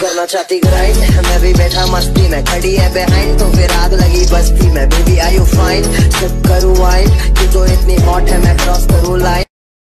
करना चाहती ग्राइंड मैं भी बैठा मस्ती में, खड़ी है बिहाइंड तो फिर आग लगी बस्ती में। बेबी आई यू फाइन सब करूँ वाइन तू तो इतनी हॉट है, मैं क्रॉस